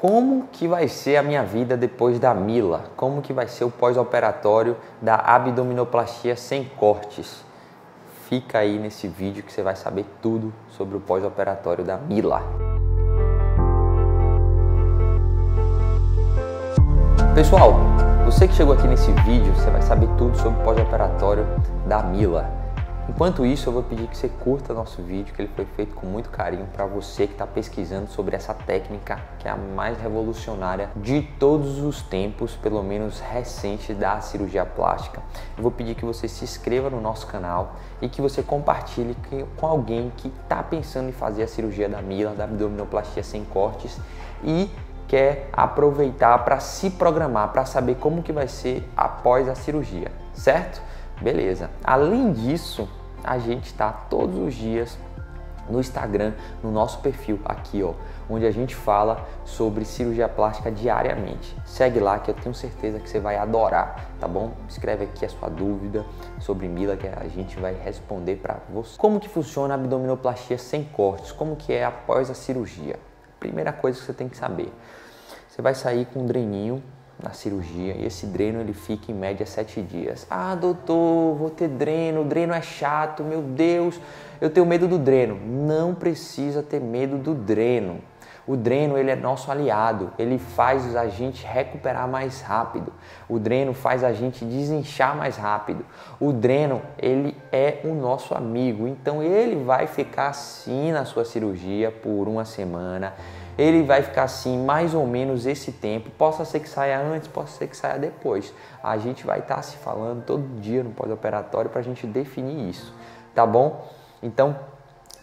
como que vai ser a minha vida depois da Mila? Como que vai ser o pós-operatório da abdominoplastia sem cortes? Fica aí nesse vídeo que você vai saber tudo sobre o pós-operatório da Mila. Pessoal, você que chegou aqui nesse vídeo, você vai saber tudo sobre o pós-operatório da Mila. Enquanto isso, eu vou pedir que você curta nosso vídeo, que ele foi feito com muito carinho para você que está pesquisando sobre essa técnica que é a mais revolucionária de todos os tempos, pelo menos recente, da cirurgia plástica. Eu vou pedir que você se inscreva no nosso canal e que você compartilhe com alguém que está pensando em fazer a cirurgia da Mila, da abdominoplastia sem cortes e quer aproveitar para se programar, para saber como que vai ser após a cirurgia, certo? Beleza. Além disso, a gente está todos os dias no Instagram, no nosso perfil aqui, ó, onde a gente fala sobre cirurgia plástica diariamente. Segue lá que eu tenho certeza que você vai adorar, tá bom? Escreve aqui a sua dúvida sobre Mila que a gente vai responder para você. Como que funciona a abdominoplastia sem cortes? Como que é após a cirurgia? Primeira coisa que você tem que saber. Você vai sair com um dreninho na cirurgia e esse dreno ele fica em média sete dias. Ah, doutor, vou ter dreno, o dreno é chato, meu Deus, eu tenho medo do dreno. Não precisa ter medo do dreno. O dreno ele é nosso aliado, ele faz a gente recuperar mais rápido. O dreno faz a gente desinchar mais rápido. O dreno ele é o nosso amigo, então ele vai ficar assim na sua cirurgia por uma semana ele vai ficar assim mais ou menos esse tempo. Possa ser que saia antes, possa ser que saia depois. A gente vai estar tá se falando todo dia no pós-operatório para a gente definir isso, tá bom? Então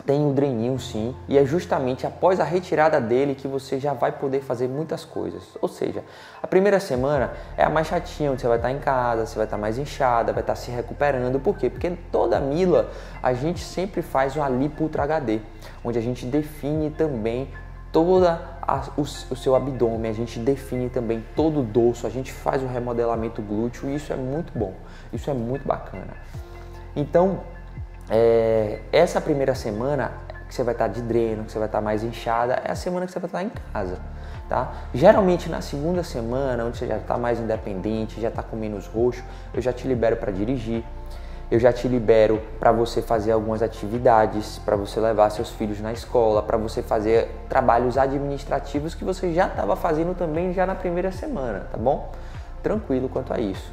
tem o dreninho sim, e é justamente após a retirada dele que você já vai poder fazer muitas coisas. Ou seja, a primeira semana é a mais chatinha, onde você vai estar em casa, você vai estar mais inchada, vai estar se recuperando. Por quê? Porque toda mila a gente sempre faz uma lipo ultra HD, onde a gente define também toda a, o, o, seu abdômen, a gente define também todo o dorso, a gente faz o remodelamento glúteo e isso é muito bom, isso é muito bacana. Então, é, essa primeira semana que você vai estar de dreno, que você vai estar mais inchada, é a semana que você vai estar em casa. Tá? Geralmente na segunda semana, onde você já está mais independente, já está com menos roxo, eu já te libero para dirigir eu já te libero para você fazer algumas atividades, para você levar seus filhos na escola, para você fazer trabalhos administrativos que você já estava fazendo também já na primeira semana, tá bom? Tranquilo quanto a isso.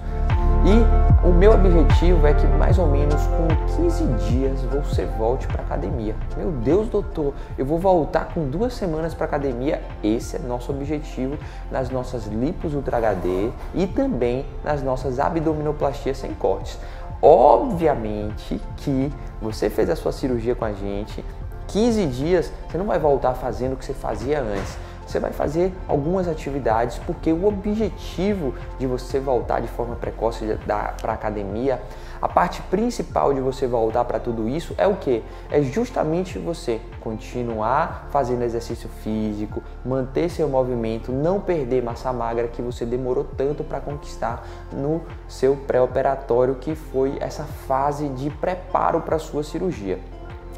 E o meu objetivo é que mais ou menos com 15 dias você volte para academia. Meu Deus, doutor, eu vou voltar com duas semanas para academia. Esse é nosso objetivo nas nossas lipos Ultra HD e também nas nossas abdominoplastias sem cortes. Obviamente que você fez a sua cirurgia com a gente, 15 dias, você não vai voltar fazendo o que você fazia antes. Você vai fazer algumas atividades porque o objetivo de você voltar de forma precoce para a academia a parte principal de você voltar para tudo isso é o que? É justamente você continuar fazendo exercício físico, manter seu movimento, não perder massa magra que você demorou tanto para conquistar no seu pré-operatório, que foi essa fase de preparo para sua cirurgia.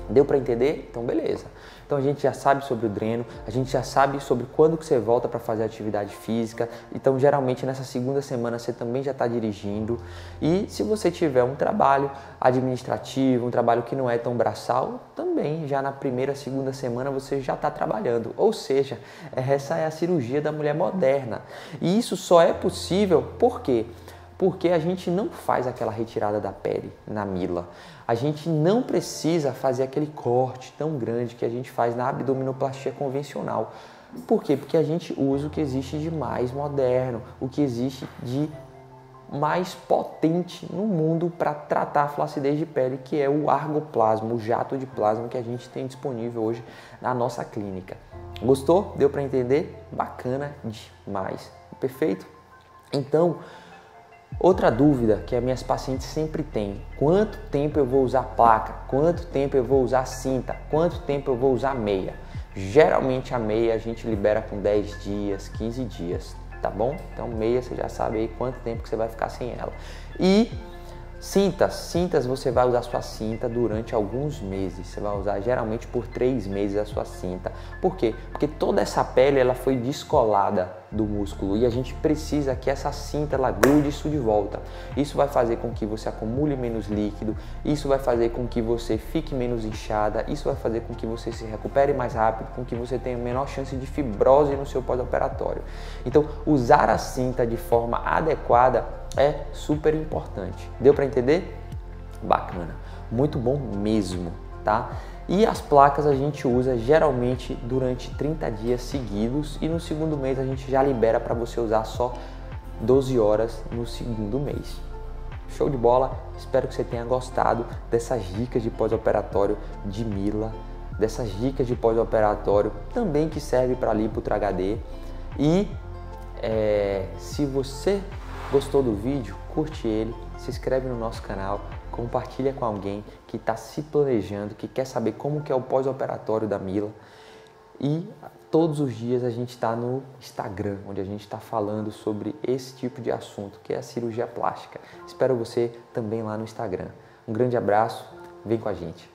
Deu para entender? Então beleza. Então a gente já sabe sobre o dreno, a gente já sabe sobre quando que você volta para fazer atividade física. Então geralmente nessa segunda semana você também já está dirigindo. E se você tiver um trabalho administrativo, um trabalho que não é tão braçal, também já na primeira, segunda semana você já está trabalhando. Ou seja, essa é a cirurgia da mulher moderna. E isso só é possível porque porque a gente não faz aquela retirada da pele na mila. A gente não precisa fazer aquele corte tão grande que a gente faz na abdominoplastia convencional. Por quê? Porque a gente usa o que existe de mais moderno, o que existe de mais potente no mundo para tratar a flacidez de pele, que é o argoplasma, o jato de plasma que a gente tem disponível hoje na nossa clínica. Gostou? Deu para entender? Bacana demais. Perfeito? Então, Outra dúvida que as minhas pacientes sempre têm: quanto tempo eu vou usar placa? Quanto tempo eu vou usar cinta? Quanto tempo eu vou usar meia? Geralmente a meia a gente libera com 10 dias, 15 dias, tá bom? Então meia você já sabe aí quanto tempo que você vai ficar sem ela. E Cintas, cintas você vai usar sua cinta durante alguns meses. Você vai usar geralmente por três meses a sua cinta. Por quê? Porque toda essa pele ela foi descolada do músculo e a gente precisa que essa cinta ela grude isso de volta. Isso vai fazer com que você acumule menos líquido, isso vai fazer com que você fique menos inchada, isso vai fazer com que você se recupere mais rápido, com que você tenha menor chance de fibrose no seu pós-operatório. Então, usar a cinta de forma adequada é super importante. Deu para entender? Bacana. Muito bom mesmo, tá? E as placas a gente usa geralmente durante 30 dias seguidos e no segundo mês a gente já libera para você usar só 12 horas no segundo mês. Show de bola? Espero que você tenha gostado dessas dicas de pós-operatório de Mila, dessas dicas de pós-operatório também que serve para lipo HD. E é, se você Gostou do vídeo? Curte ele, se inscreve no nosso canal, compartilha com alguém que está se planejando, que quer saber como que é o pós-operatório da Mila. E todos os dias a gente está no Instagram, onde a gente está falando sobre esse tipo de assunto, que é a cirurgia plástica. Espero você também lá no Instagram. Um grande abraço, vem com a gente.